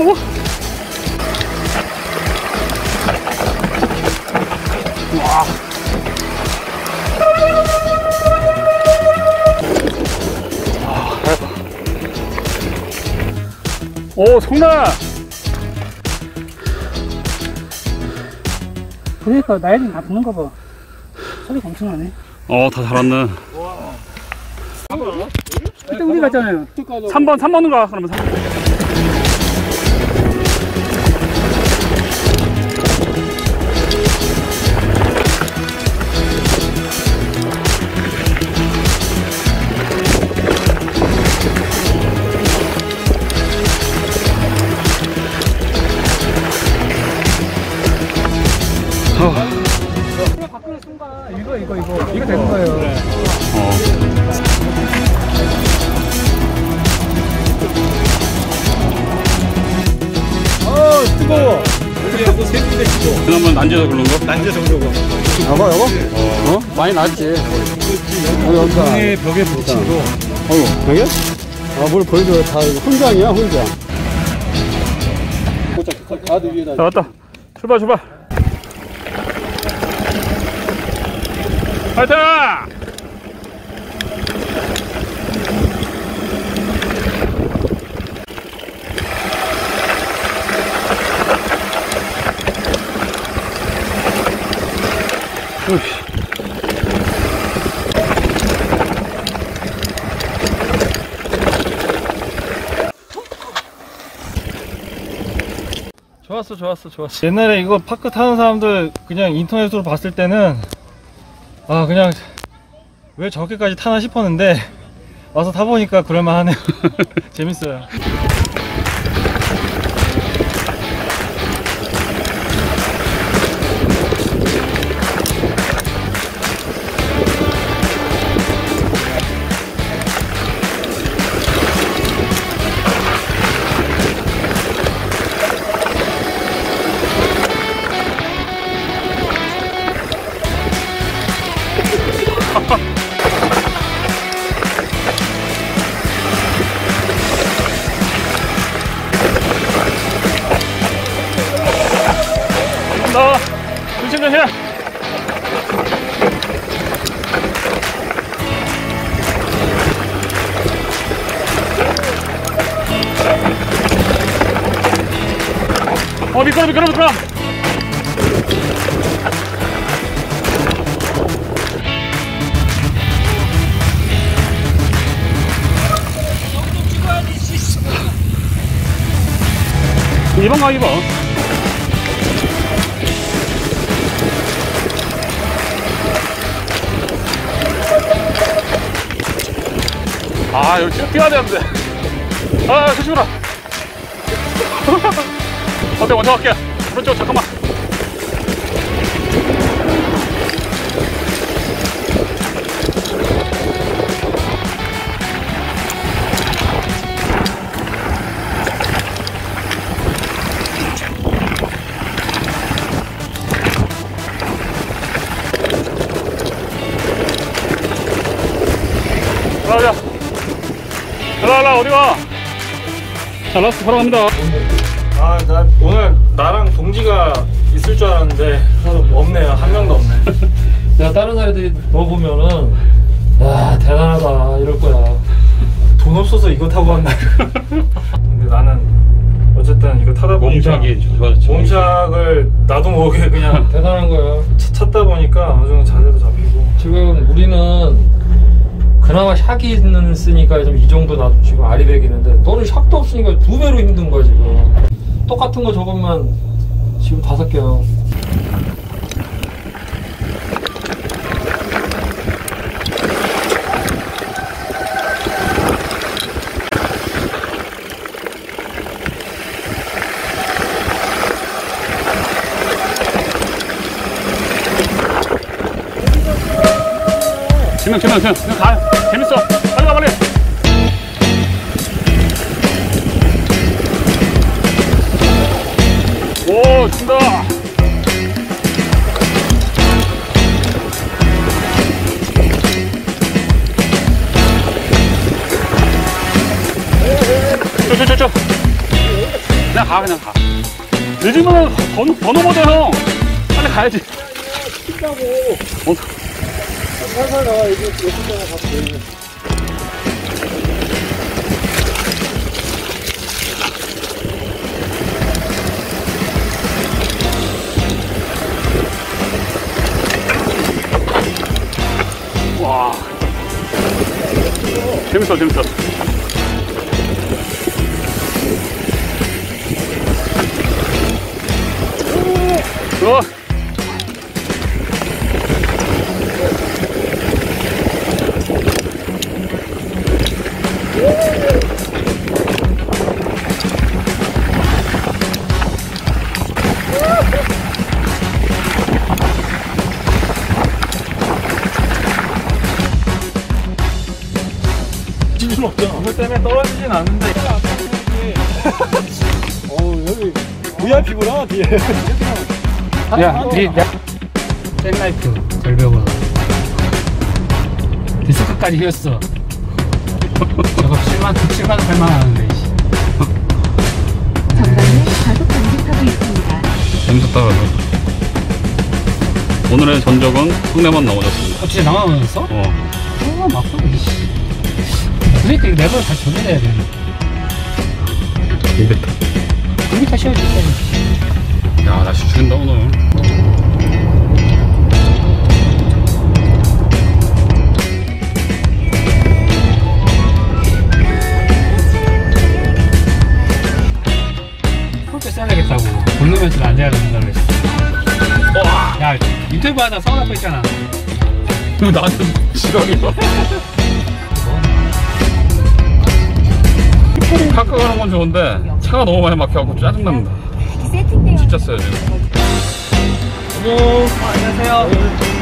오. 와. 아, 대박. 오, 성나! 그러니까 나이는 다 붙는 거 봐. 소리가 엄청 나네. 어, 다 잘왔네. 그때 우리 갔잖아요. 3번, 3번은 가, 그러면 3번. 여기 세 군데 치고 그나마 난지에서 그런 거? 난제 정도가 여보 여보? 어? 많이 낫지 여기 여기가 벽에 벽에 붙이고 어휴 여기? 아뭘 보여줘 다 이거 혼장이야 혼장 가드 위에다 자, 왔다. 출발, 출발. 파이팅! 좋았어 좋았어 좋았어. 옛날에 이거 파크 타는 사람들 그냥 인터넷으로 봤을 때는 아 그냥 왜 저렇게까지 타나 싶었는데 와서 타보니까 그럴만하네요. 재밌어요 조심, 조심. 어, 미끄러, 미끄러, 미끄러. 이번 가, 이번. 아, 여기 뛰어야 되는데. 아, 조심해라. 어때, 먼저 갈게. 오른쪽, 잠깐만. 가자. 어디 가? 자, 라스트 바로 갑니다. 아 나 오늘 나랑 동지가 있을 줄 알았는데 없네요 한 명도 없네 내가 다른 사람들이 너 보면은 야 대단하다 이럴 거야 돈 없어서 이거 타고 왔나 근데 나는 어쨌든 이거 타다 보니까. 몸짱을 나도 모르게 그냥 대단한 거야. 차- 찾다 보니까 어느 정도 자세도 잡히고 지금 우리는 그나마 샥이 쓰니까 좀 이 정도 지금 아리백이는데 너는 샥도 없으니까 두 배로 힘든 거야 지금. 똑같은 거 저것만 지금 다섯 개야. 그냥, 그냥, 그냥, 그냥 가. 재밌어. 빨리 가, 빨리. 오, 준다. 저, 저, 저, 저. 그냥 가 그냥 가 늦으면 번호, 번호 못해 형 빨리 가야지 어, 살살 나가 이게 몇 분이나 갔지. 와 재밌어 재밌어 어. 지진 없잖아. 그것 때문에 떨어지진 않는데 어, 여기 VIP구나, 뒤에. 야, 니, 야. 셀라이프, 절벽은. 디스크까지 휘었어. 저거 7만, 7만 8만 하는데, 씨. 전방에 있습니다. 그래도 오늘의 전적은 성내만 넘어졌습니다 어, 진짜 나가면서? 어 어, 막고, 이씨. 이거 레버를 다시 조절해야 돼. 200. 여기 다시 해야 돼. 야 날씨 죽인다 오늘 폴대 써야 겠다고. 본능면서 안 돼야 된다고 했어. 야, 인터뷰 하다 서울 앞에 있잖아. 이거 나한테 지랄이야 카카 가는 건 좋은데 차가 너무 많이 막혀갖고 짜증납니다. 세팅되어 진짜 써요 지금. 안녕하세요.